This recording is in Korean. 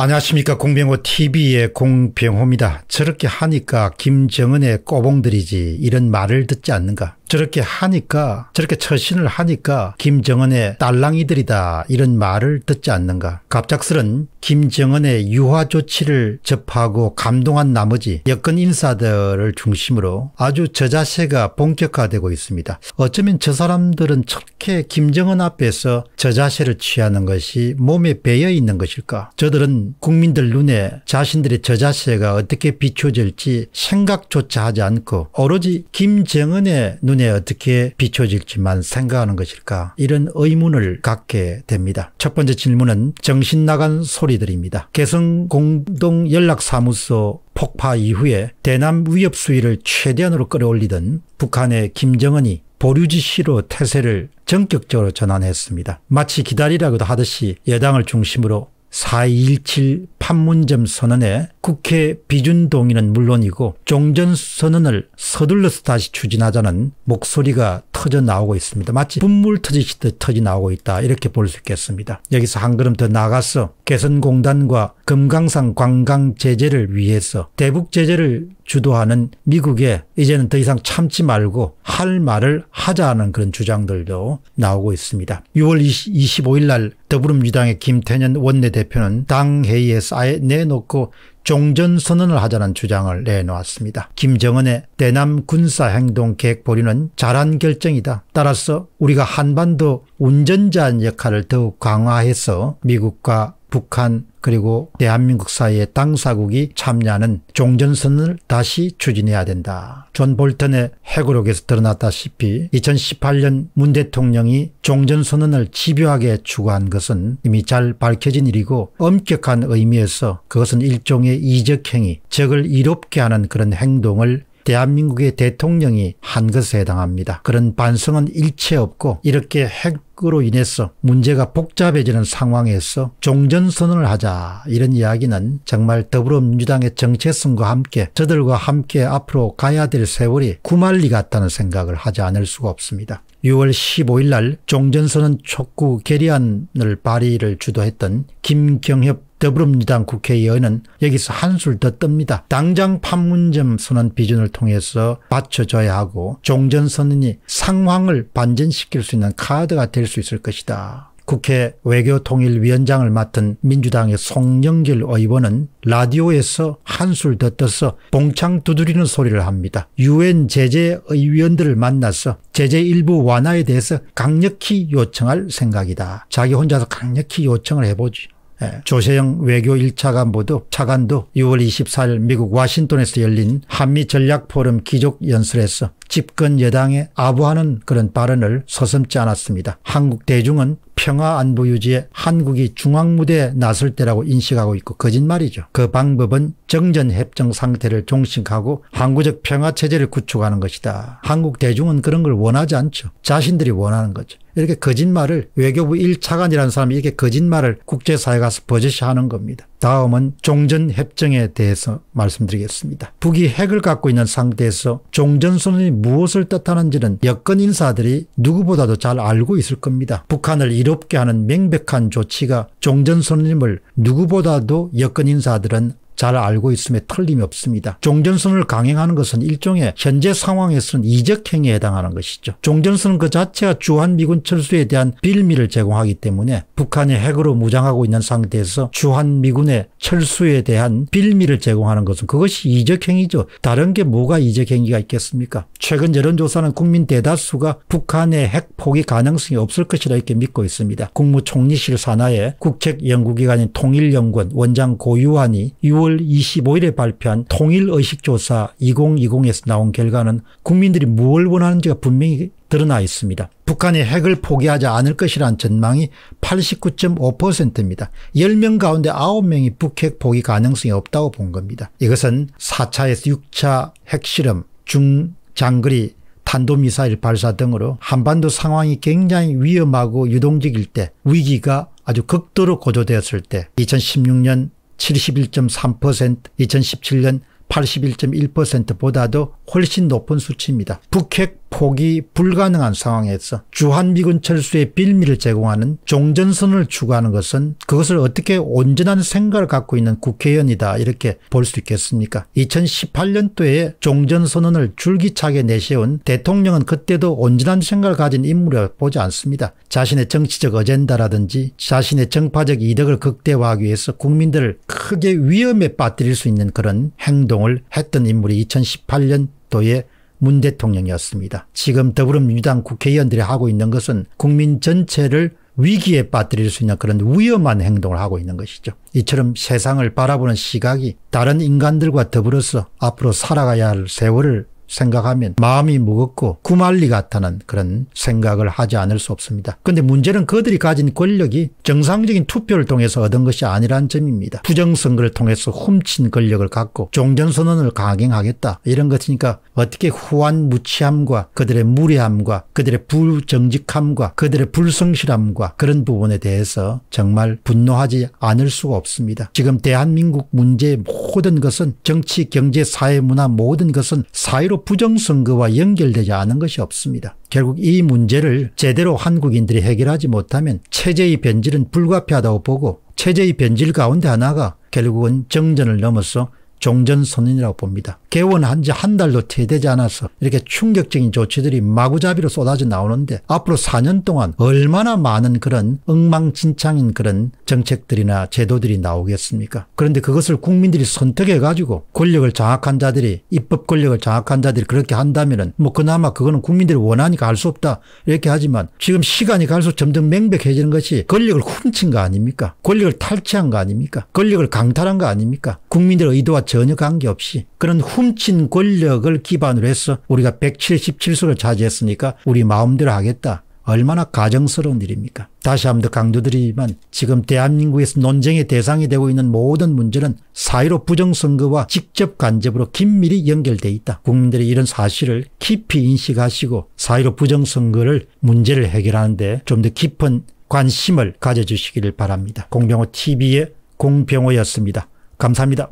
안녕하십니까 공병호 TV의 공병호입니다. 저렇게 하니까 김정은의 꼬봉들이지 이런 말을 듣지 않는가. 저렇게 하니까 저렇게 처신을 하니까 김정은의 딸랑이들이다 이런 말을 듣지 않는가. 갑작스런 김정은의 유화 조치를 접하고 감동한 나머지 여권 인사들을 중심으로 아주 저자세가 본격화되고 있습니다. 어쩌면 저 사람들은 저렇게 김정은 앞에서 저자세를 취하는 것이 몸에 배어 있는 것일까. 저들은 국민들 눈에 자신들의 저자세가 어떻게 비춰질지 생각조차 하지 않고 오로지 김정은의 눈에 어떻게 비춰질지만 생각하는 것일까 이런 의문을 갖게 됩니다. 첫 번째 질문은 정신 나간 소리들입니다. 개성공동연락사무소 폭파 이후에 대남 위협 수위를 최대한으로 끌어올리던 북한의 김정은이 보류지 시로 태세를 전격적으로 전환했습니다. 마치 기다리라고도 하듯이 여당을 중심으로 4.27 판문점 선언에 국회 비준 동의는 물론이고 종전선언을 서둘러서 다시 추진하자는 목소리가 터져 나오고 있습니다. 마치 분물 터지시듯 터져 나오고 있다 이렇게 볼 수 있겠습니다. 여기서 한 걸음 더 나가서 개선공단과 금강산 관광 제재를 위해서 대북 제재를 주도하는 미국에 이제는 더 이상 참지 말고 할 말을 하자는 그런 주장들도 나오고 있습니다. 6월 25일 날 더불어민주당의 김태년 원내대표는 당 회의에서 아예 내놓고 종전선언을 하자는 주장을 내놓았습니다. 김정은의 대남 군사행동 계획 보류는 잘한 결정이다. 따라서 우리가 한반도 운전자 역할을 더욱 강화해서 미국과 북한 그리고 대한민국 사이의 당사국이 참여하는 종전선언을 다시 추진해야 된다. 존 볼턴의 회고록에서 드러났다시피 2018년 문 대통령이 종전선언을 집요하게 추구한 것은 이미 잘 밝혀진 일이고 엄격한 의미에서 그것은 일종의 이적행위, 적을 이롭게 하는 그런 행동을 대한민국의 대통령이 한 것에 해당합니다. 그런 반성은 일체 없고 이렇게 핵 으로 인해서 문제가 복잡해지는 상황에서 종전선언을 하자 이런 이야기는 정말 더불어민주당의 정체성과 함께 저들과 함께 앞으로 가야 될 세월이 구말리 같다는 생각을 하지 않을 수가 없습니다. 6월 15일 날 종전선언 촉구 결의안을 발의를 주도했던 김경협 더불어민주당 국회의원은 여기서 한술 더 뜹니다. 당장 판문점 선언 비준을 통해서 받쳐줘야 하고 종전선언이 상황을 반전시킬 수 있는 카드가 될 수 있을 것이다. 국회 외교통일위원장을 맡은 민주당의 송영길 의원은 라디오에서 한술 더 떠서 봉창 두드리는 소리를 합니다. 유엔 제재의위원들을 만나서 제재 일부 완화에 대해서 강력히 요청할 생각이다. 자기 혼자서 강력히 요청을 해보지. 예. 조세영 외교 1차 간부도 차관도 6월 24일 미국 와싱턴에서 열린 한미 전략 포럼 기족 연설에서 집권 여당에 아부하는 그런 발언을 서슴지 않았습니다. 한국 대중은 평화 안보 유지에 한국이 중앙 무대에 나설 때라고 인식하고 있고 거짓말이죠. 그 방법은 정전 협정 상태를 종식하고 항구적 평화 체제를 구축하는 것이다. 한국 대중은 그런 걸 원하지 않죠. 자신들이 원하는 거죠. 이렇게 거짓말을 외교부 1차관이라는 사람이 이렇게 거짓말을 국제사회 가서 버젓이 하는 겁니다. 다음은 종전협정에 대해서 말씀드리겠습니다. 북이 핵을 갖고 있는 상태에서 종전선언이 무엇을 뜻하는지는 여권 인사들이 누구보다도 잘 알고 있을 겁니다. 북한을 이롭게 하는 명백한 조치가 종전선언임을 누구보다도 여권 인사들은 잘 알고 있음에 틀림이 없습니다. 종전선을 강행하는 것은 일종의 현재 상황에서는 이적행위에 해당하는 것이죠. 종전선 그 자체가 주한미군 철수에 대한 빌미를 제공하기 때문에 북한이 핵으로 무장하고 있는 상태에서 주한미군의 철수에 대한 빌미를 제공하는 것은 그것이 이적행위죠. 다른 게 뭐가 이적행위가 있겠습니까? 최근 여론조사는 국민 대다수가 북한의 핵 포기 가능성이 없을 것이라 이렇게 믿고 있습니다. 국무총리실 산하의 국책연구기관인 통일연구원 원장 고유환이 6월 6월 25일에 발표한 통일의식조사 2020에서 나온 결과는 국민들이 무엇을 원하는지가 분명히 드러나 있습니다. 북한이 핵을 포기하지 않을 것이라는 전망이 89.5%입니다. 10명 가운데 9명이 북핵 포기 가능성이 없다고 본 겁니다. 이것은 4차에서 6차 핵실험, 중장거리 탄도미사일 발사 등으로 한반도 상황이 굉장히 위험하고 유동적일 때 위기가 아주 극도로 고조되었을 때 2016년 71.3% 2017년 81.1%보다도 훨씬 높은 수치입니다. 북핵 포기 불가능한 상황에서 주한미군 철수의 빌미를 제공하는 종전선을 추구하는 것은 그것을 어떻게 온전한 생각을 갖고 있는 국회의원이다 이렇게 볼 수 있겠습니까 2018년도에 종전선언을 줄기차게 내세운 대통령은 그때도 온전한 생각을 가진 인물이라 보지 않습니다. 자신의 정치적 어젠다라든지 자신의 정파적 이득을 극대화하기 위해서 국민들을 크게 위험에 빠뜨릴 수 있는 그런 행동을 했던 인물이 2018년 도에 문 대통령이었습니다. 지금 더불어민주당 국회의원들이 하고 있는 것은 국민 전체를 위기에 빠뜨릴 수 있는 그런 위험한 행동을 하고 있는 것이죠. 이처럼 세상을 바라보는 시각이 다른 인간들과 더불어서 앞으로 살아가야 할 세월을 생각하면 마음이 무겁고 구말리 같다는 그런 생각을 하지 않을 수 없습니다. 그런데 문제는 그들이 가진 권력이 정상적인 투표를 통해서 얻은 것이 아니란 점입니다. 부정선거를 통해서 훔친 권력을 갖고 종전선언을 강행하겠다 이런 것이니까 어떻게 후한 무치함과 그들의 무례함과 그들의 불정직함과 그들의 불성실함과 그런 부분에 대해서 정말 분노하지 않을 수가 없습니다. 지금 대한민국 문제의 모든 것은 정치, 경제, 사회, 문화 모든 것은 사회로 부정선거와 연결되지 않은 것이 없습니다. 결국 이 문제를 제대로 한국인들이 해결하지 못하면 체제의 변질은 불가피하다고 보고 체제의 변질 가운데 하나가 결국은 정전을 넘어서 종전선언이라고 봅니다. 개원한 지 한 달도 채 되지 않아서 이렇게 충격적인 조치들이 마구잡이로 쏟아져 나오는데 앞으로 4년 동안 얼마나 많은 그런 엉망진창인 그런 정책들이나 제도들이 나오겠습니까? 그런데 그것을 국민들이 선택해 가지고 권력을 장악한 자들이 입법 권력을 장악한 자들이 그렇게 한다면은 뭐 그나마 그거는 국민들이 원하니까 할수 없다 이렇게 하지만 지금 시간이 갈수록 점점 명백해지는 것이 권력을 훔친 거 아닙니까? 권력을 탈취한 거 아닙니까? 권력을 강탈한 거 아닙니까? 국민들의 의도와 전혀 관계없이 그런 훔친 권력을 기반으로 해서 우리가 177석을 차지했으니까 우리 마음대로 하겠다. 얼마나 가정스러운 일입니까? 다시 한번 더 강조드리지만 지금 대한민국에서 논쟁의 대상이 되고 있는 모든 문제는 사회로 부정선거와 직접 간접으로 긴밀히 연결돼 있다. 국민들이 이런 사실을 깊이 인식하시고 사회로 부정선거를 문제를 해결하는데 좀 더 깊은 관심을 가져주시기를 바랍니다. 공병호 TV의 공병호였습니다. 감사합니다.